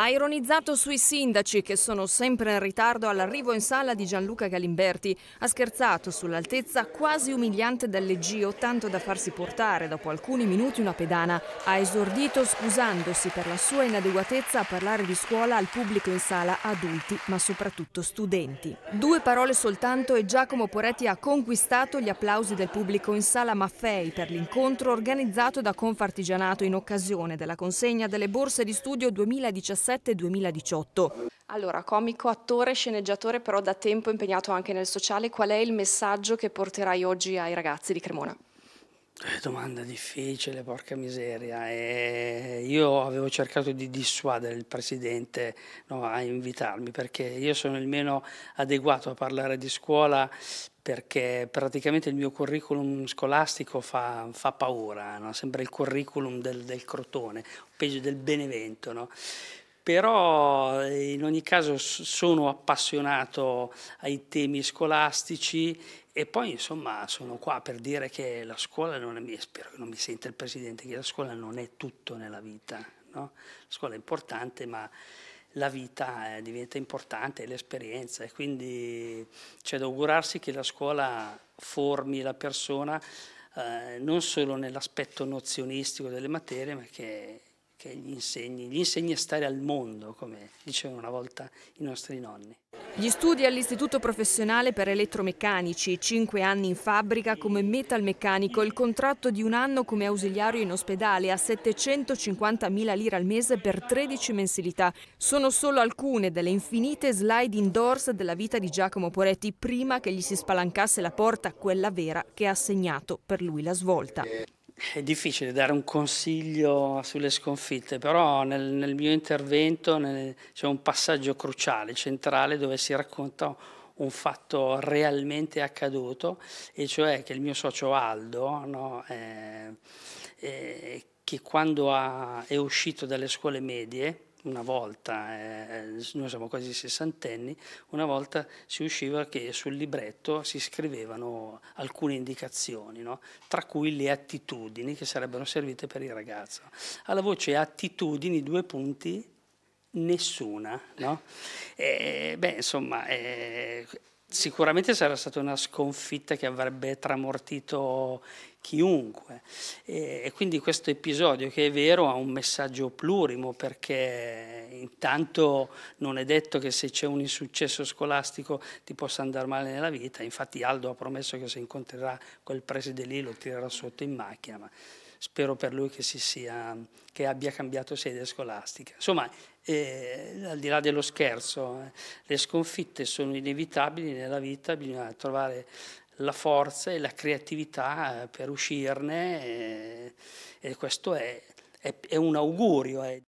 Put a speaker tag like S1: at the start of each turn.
S1: Ha ironizzato sui sindaci che sono sempre in ritardo all'arrivo in sala di Gianluca Galimberti. Ha scherzato sull'altezza quasi umiliante del leggio, tanto da farsi portare dopo alcuni minuti una pedana. Ha esordito scusandosi per la sua inadeguatezza a parlare di scuola al pubblico in sala, adulti ma soprattutto studenti. Due parole soltanto e Giacomo Poretti ha conquistato gli applausi del pubblico in sala Maffei per l'incontro organizzato da Confartigianato in occasione della consegna delle borse di studio 2017 2017-2018.
S2: Allora, comico, attore, sceneggiatore, però da tempo impegnato anche nel sociale, qual è il messaggio che porterai oggi ai ragazzi di Cremona?
S3: Eh, domanda difficile, porca miseria. E io avevo cercato di dissuadere il presidente no, a invitarmi perché io sono il meno adeguato a parlare di scuola perché praticamente il mio curriculum scolastico fa, fa paura, no? sembra il curriculum del, del Crotone, peggio del Benevento. No? Però eh, in ogni caso sono appassionato ai temi scolastici e poi insomma sono qua per dire che la scuola non è, spero che non mi senta il Presidente, che la scuola non è tutto nella vita, no? la scuola è importante ma la vita eh, diventa importante, l'esperienza e quindi c'è da augurarsi che la scuola formi la persona eh, non solo nell'aspetto nozionistico delle materie ma che che gli insegni, gli insegni a stare al mondo, come dicevano una volta i nostri nonni.
S1: Gli studi all'Istituto Professionale per Elettromeccanici, 5 anni in fabbrica come metalmeccanico, il contratto di un anno come ausiliario in ospedale a 750.000 lire al mese per 13 mensilità. Sono solo alcune delle infinite slide indoors della vita di Giacomo Poretti prima che gli si spalancasse la porta, quella vera, che ha segnato per lui la svolta.
S3: È difficile dare un consiglio sulle sconfitte, però nel, nel mio intervento nel, c'è un passaggio cruciale, centrale, dove si racconta un fatto realmente accaduto, e cioè che il mio socio Aldo, no, eh, eh, che quando ha, è uscito dalle scuole medie, una volta, eh, noi siamo quasi sessantenni, una volta si usciva che sul libretto si scrivevano alcune indicazioni, no? tra cui le attitudini che sarebbero servite per il ragazzo. Alla voce attitudini, due punti, nessuna. No? E, beh, insomma, eh, sicuramente sarà stata una sconfitta che avrebbe tramortito chiunque. E, e, quindi questo episodio che è vero ha un messaggio plurimo perché intanto non è detto che se c'è un insuccesso scolastico ti possa andare male nella vita. Infatti Aldo ha promesso che se incontrerà quel preside lì lo tirerà sotto in macchina ma spero per lui che, sia, che abbia cambiato sede scolastica. Insomma, eh, al di là dello scherzo, eh, le sconfitte sono inevitabili nella vita, bisogna trovare la forza e la creatività eh, per uscirne eh, e questo è, è, è un augurio. Eh.